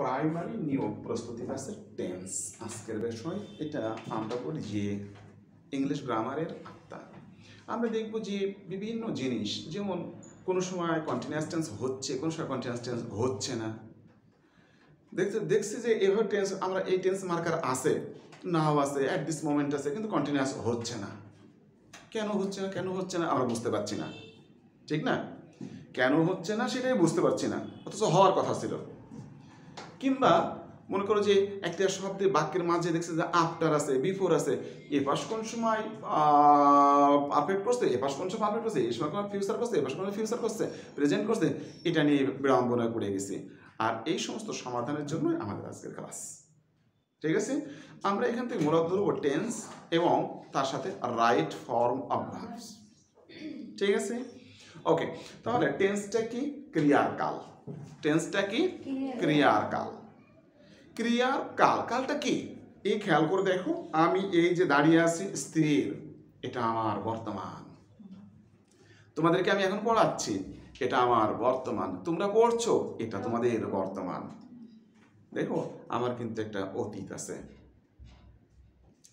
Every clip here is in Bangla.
প্রাইমারি নিয়োগ প্রস্তুতি ব্যাসের টেন্স আজকের বিষয়, এটা আমরা বলি যে ইংলিশ গ্রামারের আত্মা। আমরা দেখব যে বিভিন্ন জিনিস, যেমন কোনো সময় কন্টিনিউয়াস টেন্স হচ্ছে, কোনো সময় কন্টিনিউয়াস টেন্স হচ্ছে না। দেখতে, দেখছি যে এভাবে টেন্স আমরা এই টেন্স মার্কার আছে নাও আছে অ্যাট দিস মোমেন্ট আছে, কিন্তু কন্টিনিউয়াস হচ্ছে না। কেন হচ্ছে না, কেন হচ্ছে না, আমরা বুঝতে পারছি না। ঠিক না? কেন হচ্ছে না, সেটাই বুঝতে পারছি না। অথচ হওয়ার কথা ছিল। কিংবা মনে করো যে একটা শব্দে বাক্যের মাঝে দেখছে যে আফটার আছে বিফোর আছে এ পাশ কোন সময় পারফেক্ট করছে এ পাশ কোন সময় পারফেক্ট করছে এ সময় ফিউচার করছে এ পাশ কোন ফিউচার করছে প্রেজেন্ট করছে, এটা নিয়ে বিড়ম্বনায় পড়ে গেছি। আর এই সমস্ত সমাধানের জন্যই আমাদের আজকের ক্লাস ঠিক আছে? আমরা এখান থেকে মূলত ধরবো টেন্স এবং তার সাথে রাইট ফর্ম অফ ভার্বস ঠিক আছে? ওকে তাহলে টেন্সটা কি? ক্রিয়ার কাল টেন্সটা কি? ক্রিয়ার। কাল ক্রিয়ার কাল কালটা কি? এই খেয়াল করে দেখো আমি এই যে দাঁড়িয়ে আছি স্থির এটা আমার বর্তমান। তোমাদেরকে আমি এখন পড়াচ্ছি এটা আমার বর্তমান। তোমরা পড়ছো এটা তোমাদের বর্তমান। দেখো আমার কিন্তু একটা অতীত আছে।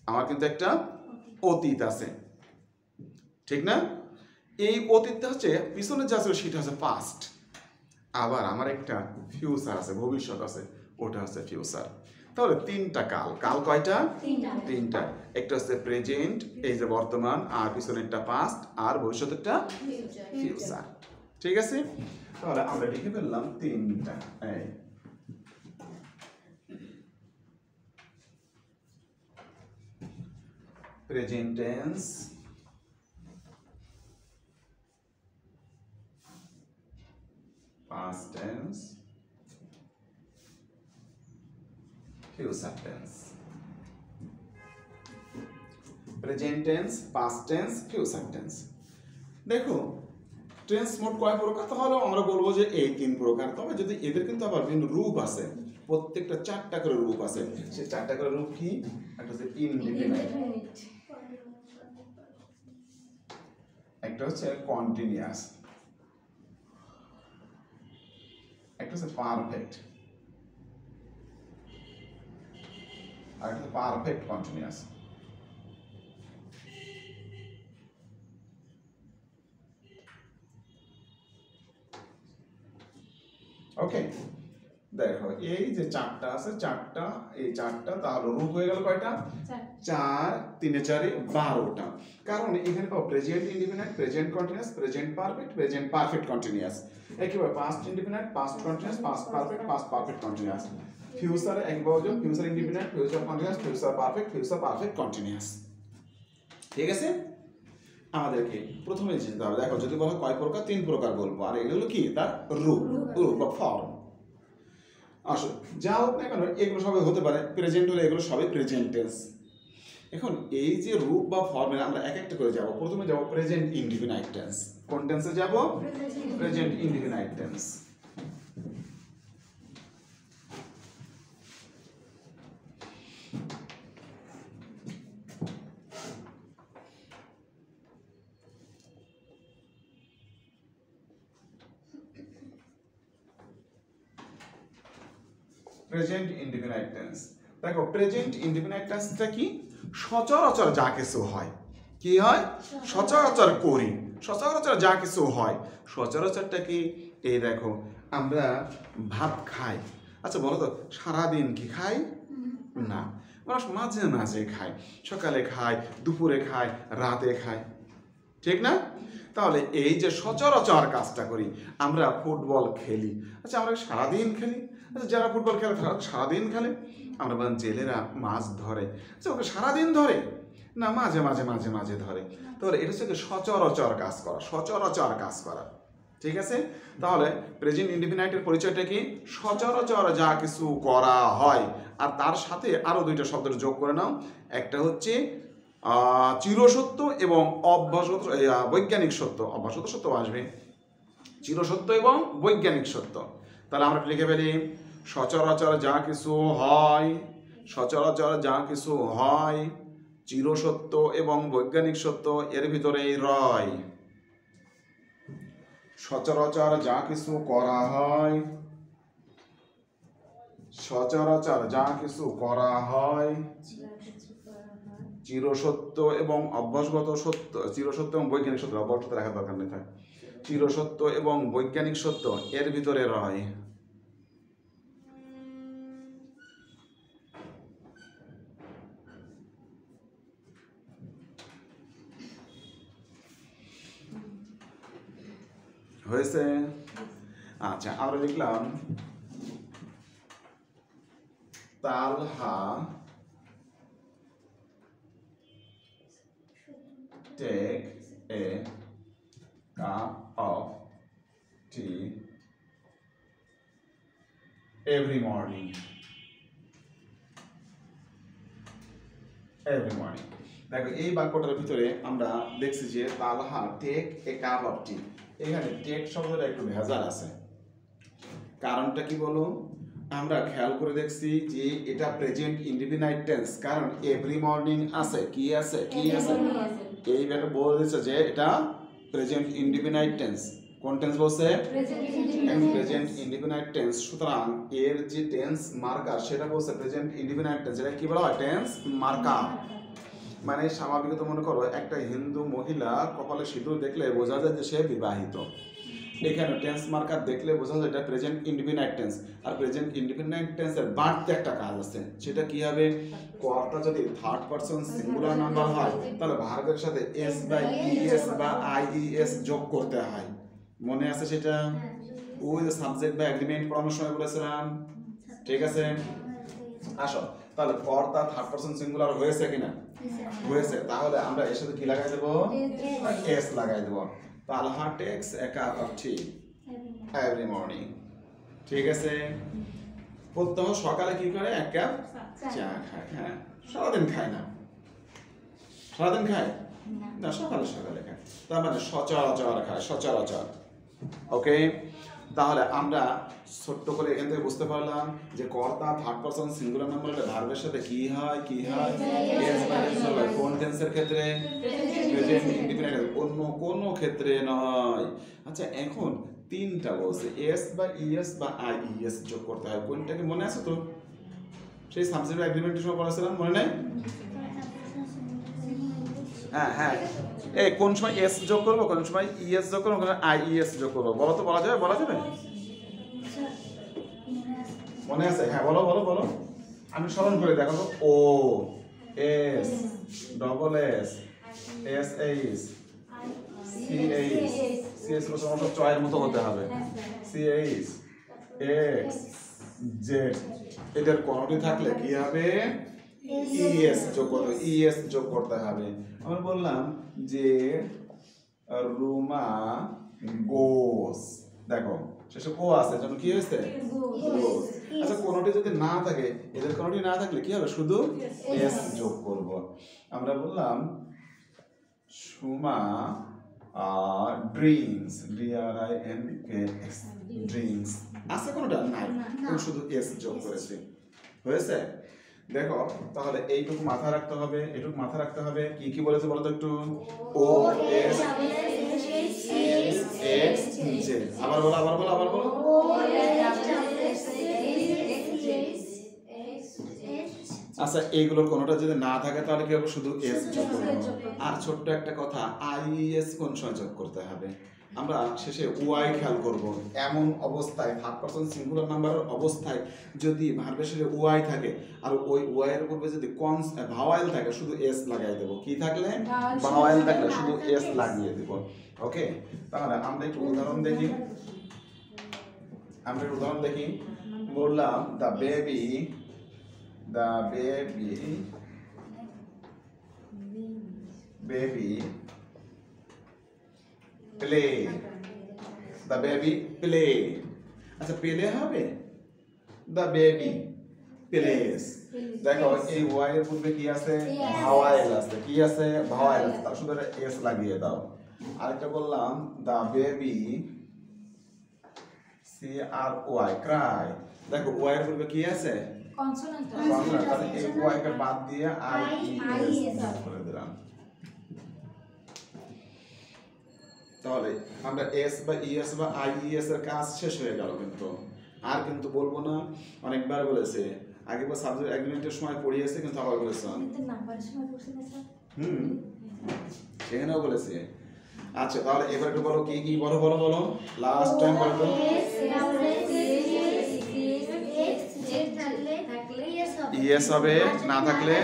আমার কিন্তু একটা অতীত আছে। ঠিক না? এই অতীতটা হচ্ছে পিছনে যা ছিল সেটা হচ্ছে পাস্ট আবার আমার একটা ফিউচার আছে ভবিষ্যৎ আছে ওটা হচ্ছে ফিউচার তাহলে তিনটা কাল কাল কয়টা? তিনটা। একটা হচ্ছে প্রেজেন্ট এই যে বর্তমান আর পিছনেরটা পাস্ট আর ভবিষ্যতেরটা ফিউচার ঠিক আছে? তাহলে আমরা লিখে ফেললাম তিনটা এই। present tense past tense. Future tense. Present tense past tense future tense. দেখো টেন্স মোট কয় প্রকার? তাহলে আমরা বলব যে এই তিন প্রকার। তবে যদি এদের কিন্তু আবার বিভিন্ন রূপ আছে প্রত্যেকটা চারটা করে রূপ আছে সেই চারটা করে রূপ কি? একটা হচ্ছে ইনডিপেন্ডেন্ট একটা হচ্ছে কন্টিনিউয়াস একটা হচ্ছে পারফেক্ট আর একটা হচ্ছে পারফেক্ট কন্টিনিউয়াস ওকে দেখো এই যে চারটা আছে চারটা এই চারটা তাহলে রূপ হয়ে গেল কয়টা? চার। তিনে চারে বারোটা। কারণ এখানে পাবো present independent present continuous present perfect present perfect continuous একেবারে past independent past continuous past perfect past perfect continuous future এক একবার future independent future continuous future perfect future perfect continuous ঠিক আছে? আমাদেরকে প্রথমে চিন্তা হবে। দেখো যদি বলা কয় প্রকার? তিন প্রকার বলব। আর এগুলো কি? তার রূপ রূপ বা ফর্ম আসো যা হোক না কেন এগুলো সবই হতে পারে। প্রেজেন্ট হলে এগুলো সবই প্রেজেন্ট টেন্স এখন এই যে রূপ বা ফর্মে আমরা এক একটা করে যাব। প্রথমে যাব প্রেজেন্ট ইনডিফিনাইট টেন্স কোন টেন্সে যাব? Present indefinite tense present indefinite tense দেখো প্রেজেন্ট ইনডিফিনাইট টেন্সটা কি? সচরাচর যা কিছু হয়। কি হয়? সচরাচর করি। সচরাচর যা কিছু হয়। সচরাচরটা কি? এই দেখো, আমরা ভাত খাই। আচ্ছা বলো তো, সারাদিন কি খাই? না। মানুষ মাঝে মাঝে খায় সকালে খায় দুপুরে খায় রাতে খায় ঠিক না? তাহলে এই যে সচরাচর কাজটা করি, আমরা ফুটবল খেলি। আচ্ছা আমরা সারাদিন খেলি? যারা ফুটবল খেলে তারা সারাদিন খেলে। আমরা বলেন জেলেরা মাছ ধরে। আচ্ছা ওকে সারাদিন ধরে? না, মাঝে মাঝে মাঝে মাঝে ধরে। তাহলে এটা হচ্ছে সচরাচর কাজ করা, সচরাচর কাজ করা। ঠিক আছে? তাহলে প্রেজেন্ট ইন্ডিপেন্ডেন্টের পরিচয়টা কি? সচরাচর যা কিছু করা হয়। আর তার সাথে আরও দুইটা শব্দ যোগ করে নাও। একটা হচ্ছে চিরসত্য এবং অভ্যাসত বৈজ্ঞানিক সত্য। অভ্যাসত সত্য আসবে। চিরসত্য এবং বৈজ্ঞানিক সত্য। তাহলে আমরা লিখে ফেলি? সচরাচর যা কিছু হয়, সচরাচর যা কিছু হয়, চিরসত্য এবং বৈজ্ঞানিক সত্য এর ভিতরেই রয়। সচরাচর যা কিছু করা হয়, সচরাচর যা কিছু করা হয়, চিরসত্য এবং অভ্যাসগত সত্য, চিরসত্য এবং বৈজ্ঞানিক সত্য। অভ্যাসগত রাখার দরকার নেই, থাক। চিরসত্য এবং বৈজ্ঞানিক সত্য এর ভিতরে রয়। হয়েছে? আচ্ছা আরও লিখলাম। তালহা take a cup of tea every morning. Every morning. দেখো এই বাক্যটার ভিতরে আমরা দেখছি যে Talha take a cup of tea এখানে টেক শব্দটা একটু ভেজাল আছে। কারণটা কি বলো? আমরা খেয়াল করে দেখছি যে এটা প্রেজেন্ট ইন্ডিপেন্ডেন্ট টেন্স কারণ এভরি মর্নিং আছে কি আছে কি আছে? এই ব্যাপারে বলে দিচ্ছে যে এটা প্রেজেন্ট ইন্ডিপেন্ডেন্ট টেন্স কোন টেন্স বলছে? প্রেজেন্ট ইন্ডিপেন্ডেন্ট টেন্স সুতরাং এর যে টেন্স মার্কার সেটা বলছে প্রেজেন্ট ইন্ডিপেন্ডেন্ট টেন্স এটা কি বলা হয়? টেন্স মার্কার মানে স্বাভাবিকত মনে করো একটা হিন্দু মহিলা কপালে সিঁদুর দেখলে বোঝা যায় যে সে বিবাহিত। এখানে টেন্স মার্কার দেখলে বোঝা যায় এটা প্রেজেন্ট ইন্ডিপেন্ডেন্ট টেন্স আর প্রেজেন্ট ইন্ডিপেন্ডেন্ট টেন্সের বাড়তে একটা কাজ আছে। সেটা কি হবে? কর্তা যদি থার্ড পারসন সিঙ্গুলার নাম্বার হয় তাহলে ভার্বের সাথে এস বা ইএস বা আইইএস যোগ করতে হয়। মনে আছে সেটা? ওই যে সাবজেক্ট বা এগ্রিমেন্ট পড়ানোর সময় বলেছিলাম। ঠিক আছে? আসো। তাহলে কর্তা থার্ড পারসন সিঙ্গুলার হয়েছে কিনা? হয়েছে। তাহলে আমরা এর সাথে কি লাগাই দেবো? এস লাগাই দেবো। Talha takes a cup of tea every morning ঠিক আছে? প্রত্যহ সকালে কি করে? এক কাপ চা খায়। হ্যাঁ। সারাদিন খায় না? সারাদিন খায়? না। সকালে সকালে খায়। তার মানে সচরাচর খায় সচরাচর। ওকে তাহলে আমরা ছোট্ট করে এখান থেকে বুঝতে পারলাম যে কর্তা থার্ড পারসন সিঙ্গুলার নাম্বার হলে ভার্বের সাথে কি হয় কি হয়? কোন টেন্সের ক্ষেত্রে? অন্য কোন ক্ষেত্রে নয়। আচ্ছা এখন তিনটা বলছে। এস বা ইএস বা আই ইএস যোগ করতে হয়। কোনটাকে মনে আছে তো? সেই সাবজেক্ট এগ্রিমেন্টের সময় পড়াছিলাম, মনে নেই? হ্যাঁ হ্যাঁ। এই কোন সময় এস যোগ করব কোন সময় ইএস যোগ করব কোন আই ইএস যোগ করব? বলো তো বলা যাবে? বলা যাবে? মনে আছে? হ্যাঁ বলো বলো বলো। আমি স্মরণ করে দেখো তো O S double S S H C H. C S সমস্ত চয়ের মতো হতে হবে। C H X Z. এটার কোনটি থাকলে কি হবে? ইএস যোগ করতে ইএস যোগ করতে হবে। আমরা বললাম যে রুমা গোস। দেখো শেষে ও আছে জন্য কি হয়েছে? গোস। আচ্ছা কোনটি যদি না থাকে এদের কোনটি না থাকলে কি হবে? শুধু এস। যোগ করব। আমরা বললাম Suma drinks D R I N K X drinks আছে কোনটা? নাই। শুধু এস যোগ করেছি। হয়েছে? দেখো তাহলে এইটুকু মাথা রাখতে হবে এটুকু মাথা রাখতে হবে কি কি বলেছে বলো তো একটু ও এস এক্স জে আবার বলো আবার বলো আবার বলো আচ্ছা এইগুলোর কোনোটা যদি না থাকে তাহলে কি হবে শুধু এস যোগ করব আর ছোট্ট একটা কথা আই এস কোন সময় যোগ করতে হবে আমরা শেষে ওয়াই খেয়াল করব। এমন অবস্থায় থার্ড পারসন সিঙ্গুলার নাম্বারের অবস্থায় যদি ভার্বের শেষে ওয়াই থাকে আর ওই ওয়াই এর পূর্বে যদি কনস ভাওয়াইল থাকে শুধু এস লাগাই দেবো। কি থাকলে? ভাওয়াইল থাকলে শুধু এস লাগিয়ে দেবো। ওকে তাহলে আমরা একটু উদাহরণ দেখি। আমরা একটু উদাহরণ দেখি। বললাম the baby the baby baby play. The baby play. আচ্ছা পেলে হবে the baby plays. দেখো এই ওয়াই এর পূর্বে কি আছে ভাওয়াইল আছে কি আছে ভাওয়াইল আছে তার শুধু এস লাগিয়ে দাও আরেকটা বললাম the baby C R Y cry দেখো ওয়াই এর পূর্বে কি আছে কনসোনেন্ট বাংলা তাহলে এই ওয়াইকে বাদ দিয়ে আই ই এস করে দিলাম তাহলে আমরা এস বা ইএস বা আই এর কাজ শেষ হয়ে গেল কিন্তু। আর কিন্তু বলব না অনেকবার বলেছে। আগে বা সাবজেক্ট এগ্রিমেন্টের সময় পড়িয়েছে কিন্তু আবার বলেছে। কিন্তু নাম্বারের সময় পড়ছে না স্যার। হুম সেখানেও বলেছে। আচ্ছা তাহলে এবার একটু বলো কি কি বলো বলো বলো। লাস্ট টাইম বলো তো। ইয়েস হবে না থাকলে?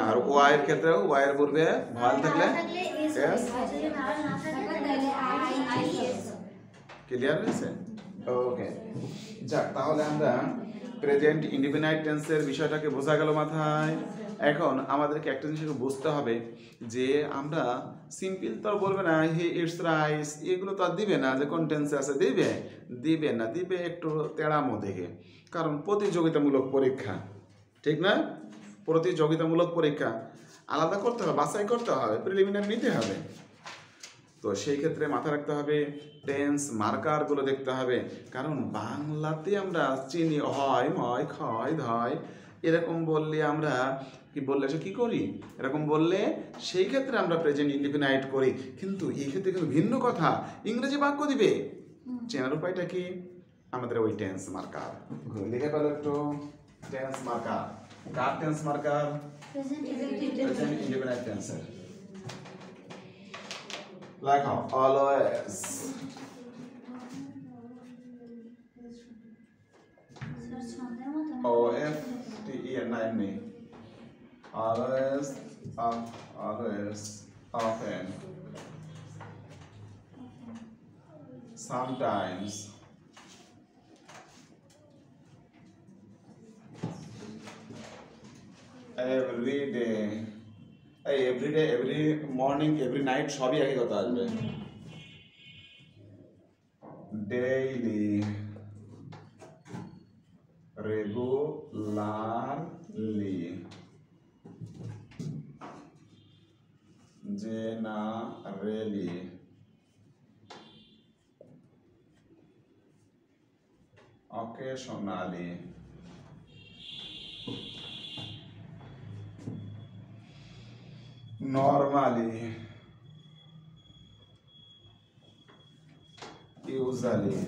আর ওয়াই এর ক্ষেত্রে ওয়াই এর পূর্বে ভালো থাকলে? Yes. ক্লিয়ার হয়েছে? ওকে যাক তাহলে আমরা প্রেজেন্ট ইন্ডিপেন্ডেন্ট টেন্সের বিষয়টাকে বোঝা গেল মাথায়। এখন আমাদেরকে একটা জিনিস বুঝতে হবে যে আমরা সিম্পল তো আর বলবে না হি ইটস রাইস এগুলো তো আর দিবে না যে কোন টেন্সে আছে দিবে? দিবে না দিবে একটু তেড়ামো দেখে। কারণ প্রতিযোগিতামূলক পরীক্ষা ঠিক না? প্রতিযোগিতামূলক পরীক্ষা। আলাদা করতে হবে বাছাই করতে হবে প্রিলিমিনারি নিতে হবে। তো সেই ক্ষেত্রে মাথা রাখতে হবে টেন্স মার্কারগুলো দেখতে হবে। কারণ বাংলাতে আমরা চিনি হয় ময় ক্ষয় ধয় এরকম বললে আমরা কি বললে সে কি করি? এরকম বললে সেই ক্ষেত্রে আমরা প্রেজেন্ট ইন্ডিপেন্ডেন্ট করি। কিন্তু এই ক্ষেত্রে কিন্তু ভিন্ন কথা। ইংরেজি বাক্য দিবে। চেনার উপায়টা কি? আমাদের ওই টেন্স মার্কার লিখে পেল একটু। টেন্স মার্কার কার টেন্স মার্কার প্রেজেন্ট ইন্ডিপেন্ডেন্ট টেন্সের লেখো always O F T E N না এমনি always always often. Sometimes. Every day এই every day every morning every night সবই একই কথা আসবে daily regularly generally occasionally normally usually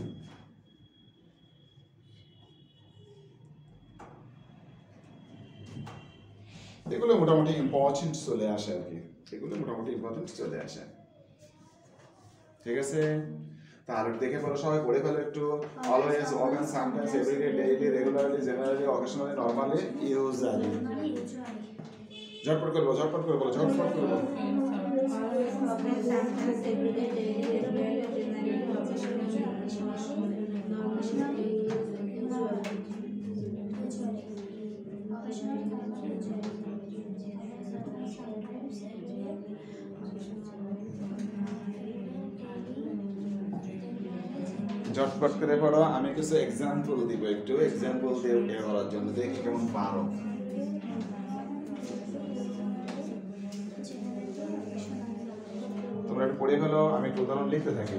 এগুলো মোটামুটি ইম্পর্টেন্ট চলে আসে আর কি এগুলো মোটামুটি ইম্পর্টেন্ট চলে আসে ঠিক আছে তাহলে দেখে ফেলো সবাই পড়ে ফেলো একটু always অগান sometimes everyday daily regularly generally occasionally normally usually ঝটপট করে বলো, ঝটপট করে বলো, ঝটপট করে বলো। ঝটপট করে পড়ো আমি কিছু এক্সাম্পল দিব একটু এক্সাম্পল দিয়ে করার জন্য, দেখি কেমন পারো। একটু পড়ে ফেলো আমি একটু উদাহরণ লিখতে থাকি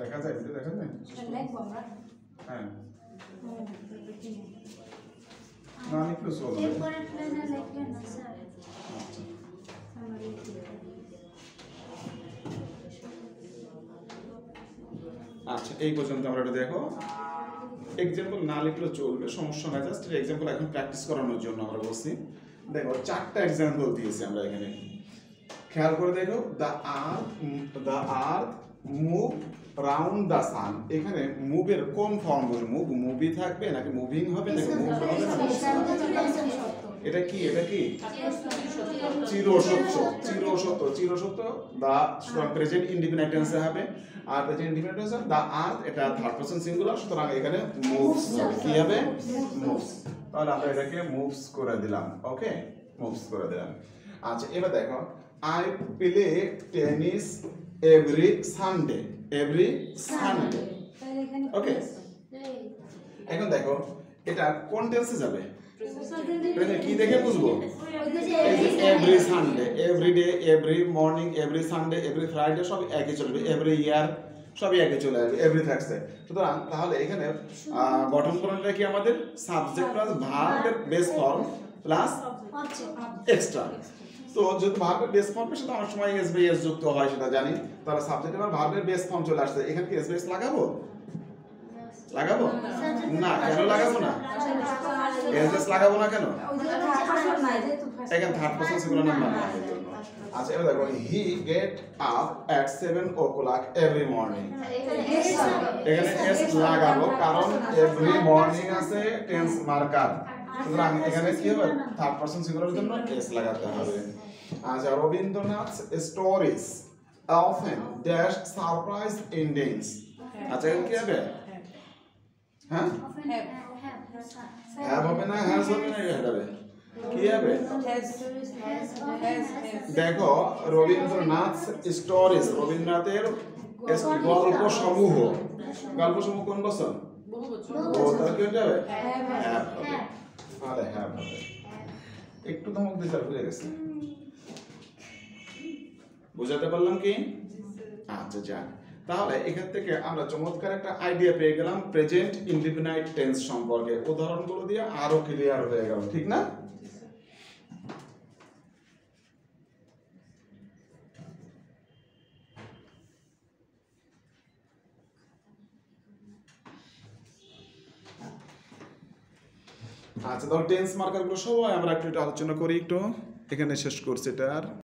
দেখা যায় এটা দেখা যায়? লিখব আমরা। হ্যাঁ। না একটু চলবে না আচ্ছা। এই আচ্ছা এই পর্যন্ত আমরা এটা দেখো। এক্সাম্পল না লিখলেও চলবে সমস্যা নাই। জাস্ট এক্সাম্পল এখন প্র্যাকটিস করানোর জন্য আমরা বলছি। দেখো চারটা এক্সাম্পল দিয়েছি আমরা এখানে। খেয়াল করে দেখো the earth the earth move round the sun এখানে মুভের কোন ফর্ম বসে? মুভ মুভি থাকবে নাকি মুভিং হবে? নাকি মুভ হবে? এটা কি? এটা কি? চিরসত্য চিরসত্য চিরসত্য। দা সুতরাং প্রেজেন্ট ইন্ডিপেন্ডেন্ট টেন্সে হবে। আর প্রেজেন্ট ইন্ডিপেন্ডেন্ট দা আর্থ এটা থার্ড পারসন সিঙ্গুলার সুতরাং এখানে মুভস কি হবে? মুভস তাহলে আমরা এটাকে মুভস করে দিলাম ওকে মুভস করে দিলাম। আচ্ছা এবার দেখো I play tennis every Sunday every Sunday তাহলে এখানে Okay. এই এখন দেখো এটা কোন টেন্সে যাবে? কি দেখে বুঝব? Every Sunday every day every morning every Sunday every Friday সব একই চলবে এভরি ইয়ার সবই একই চলে আসবে এভরি থাকছে। সুতরাং তাহলে এখানে গঠন করণটা কি আমাদের? সাবজেক্ট প্লাস ভার্বের বেস ফর্ম প্লাস এক্সট্রা তো যেহেতু ভার্বের বেস ফর্মের সাথে অনেক সময় এস বাই এস যুক্ত হয় সেটা জানি, তাহলে সাবজেক্ট এবার ভার্বের বেস ফর্ম চলে আসছে। এখানে কি এস বাই এস লাগাবো? লাগাবো? না, কেন লাগাবো না? এস লাগাবো না কেন? এখানে থার্ড পারসন সিঙ্গুলার নাম্বার না আচ্ছা এবার দেখো he get up at seven o'clock every morning এখানে এস লাগাবো, কারণ এভরি মর্নিং আছে টেন্স মার্কার সুতরাং এখানে কি হবে? থার্ড পারসন সিঙ্গুলারের জন্য এস লাগাতে হবে। আচ্ছা Rabindranath stories often dash surprise endings আচ্ছা কি হবে হ্যাঁ? হ্যাভ হবে না হ্যাজ হবে না এটা হবে কি হবে দেখো রবীন্দ্রনাথ স্টোরিজ রবীন্দ্রনাথের গল্প সমূহ গল্প সমূহ কোন বছর? তাহলে হবে। একটু ধমক দিতে ভুলে গেছে। বুঝাতে পারলাম কি? আচ্ছা যাক। তাহলে এখান থেকে আমরা চমৎকার একটা আইডিয়া পেয়ে গেলাম প্রেজেন্ট ইনডিফিনাইট টেন্স সম্পর্কে। উদাহরণগুলো দিয়ে আরও ক্লিয়ার হয়ে গেল ঠিক না? আচ্ছা তাহলে টেন্স মার্কারগুলো সবাই আমরা একটু আলোচনা করি একটু। এখানে শেষ করছি এটার।